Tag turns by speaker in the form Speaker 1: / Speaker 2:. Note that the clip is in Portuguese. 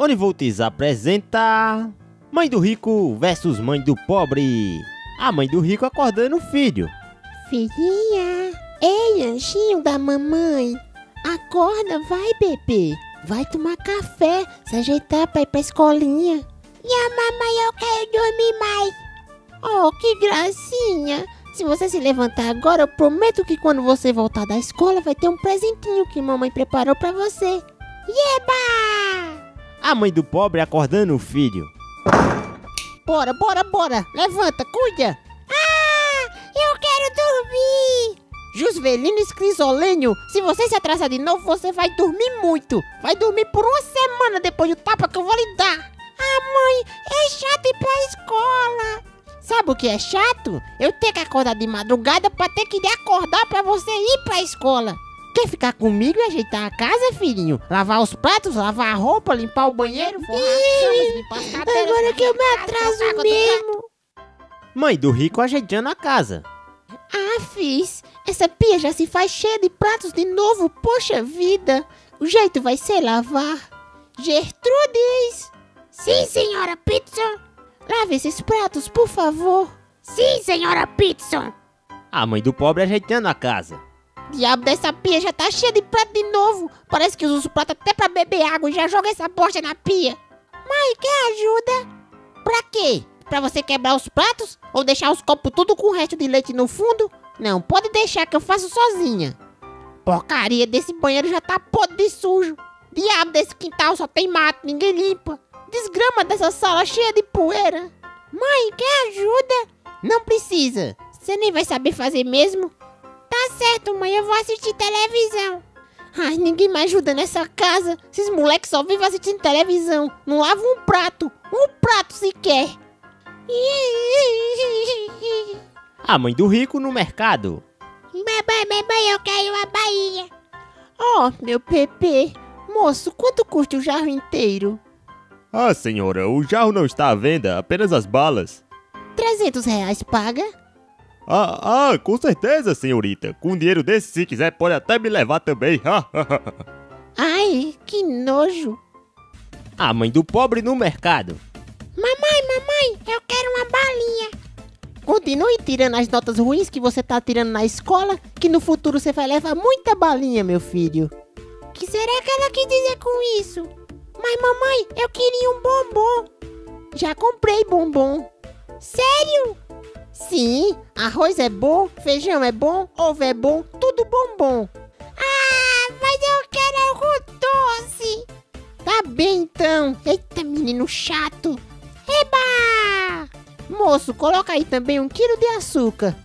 Speaker 1: Onivoltes apresenta Mãe do Rico versus Mãe do Pobre. A mãe do rico acordando o filho.
Speaker 2: Filhinha, ei, anjinho da mamãe, acorda, vai, bebê. Vai tomar café, se ajeitar pra ir pra escolinha. E a mamãe, eu quero dormir mais. Oh, que gracinha. Se você se levantar agora, eu prometo que quando você voltar da escola vai ter um presentinho que mamãe preparou pra você. Yeba!
Speaker 1: A mãe do pobre acordando o filho.
Speaker 2: Bora, bora, bora. Levanta, cuida. Ah, eu quero dormir. Jusvelino Escrisolênio, se você se atrasar de novo, você vai dormir muito. Vai dormir por uma semana depois do tapa que eu vou lhe dar. Ah, mãe, é chato ir pra escola. Sabe o que é chato? Eu ter que acordar de madrugada pra ter que acordar pra você ir pra escola. Quer ficar comigo e ajeitar a casa, filhinho? Lavar os pratos, lavar a roupa, limpar o banheiro, forrar as limpar as cadeiras. Agora que eu me atraso mesmo.
Speaker 1: Mãe do rico ajeitando a casa.
Speaker 2: Ah, fiz. Essa pia já se faz cheia de pratos de novo, poxa vida. O jeito vai ser lavar. Gertrudes! Sim, senhora Pitson. Lave esses pratos, por favor. Sim, senhora Pitson.
Speaker 1: A mãe do pobre ajeitando a casa.
Speaker 2: Diabo dessa pia já tá cheia de prato de novo. Parece que usa os pratos até pra beber água e já joga essa bosta na pia. Mãe, quer ajuda? Pra quê? Pra você quebrar os pratos? Ou deixar os copos tudo com o resto de leite no fundo? Não, pode deixar que eu faço sozinha. Porcaria desse banheiro já tá podre de sujo. Diabo desse quintal só tem mato, ninguém limpa. Desgrama dessa sala cheia de poeira. Mãe, quer ajuda? Não precisa. Você nem vai saber fazer mesmo. Tá certo, mãe, eu vou assistir televisão. Ai, ninguém me ajuda nessa casa. Esses moleques só vivem assistindo televisão. Não lavam um prato. Um prato sequer.
Speaker 1: A mãe do rico no mercado.
Speaker 2: Mamãe, mamãe, eu quero uma bainha. Oh, meu Pepe. Moço, quanto custa o jarro inteiro?
Speaker 3: Ah, senhora, o jarro não está à venda, apenas as balas.
Speaker 2: 300 reais paga?
Speaker 3: Ah, ah, com certeza, senhorita. Com dinheiro desse, se quiser, pode até me levar também.
Speaker 2: Ai, que nojo.
Speaker 1: A mãe do pobre no mercado.
Speaker 2: Mamãe, mamãe, eu quero uma balinha. Continue tirando as notas ruins que você tá tirando na escola, que no futuro você vai levar muita balinha, meu filho. O que será que ela quis dizer com isso? Mas mamãe, eu queria um bombom. Já comprei bombom. Sério? Sim, arroz é bom, feijão é bom, ovo é bom, tudo bombom. Ah, mas eu quero algo doce. Tá bem então. Eita, menino chato. Eba! Moço, coloca aí também um quilo de açúcar.